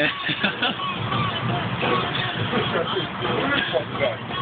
mnie. Fuck that.